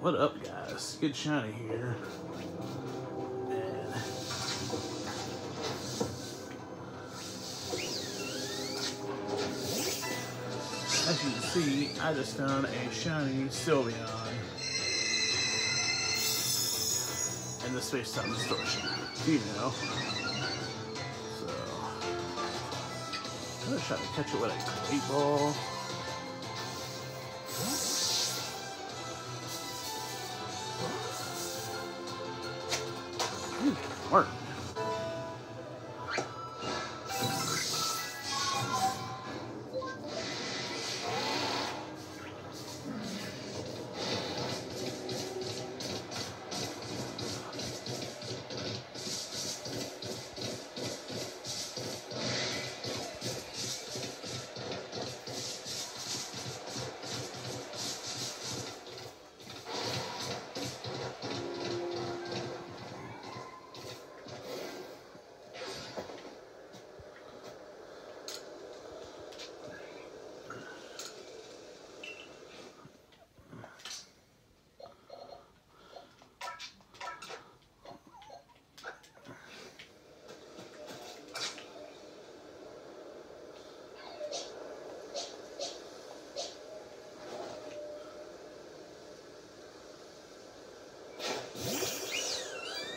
what up, guys? Good shiny here. As you can see, I just found a shiny Sylveon in the Space Time Distortion. You know. So, I'm gonna try to catch it with a eight ball. Hmm, Work.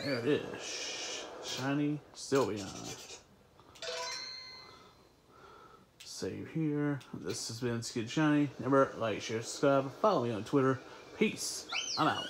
There it is. Shiny Sylveon. Save here. This has been Skidd Shiny. Remember, like, share, subscribe, follow me on Twitter. Peace. I'm out.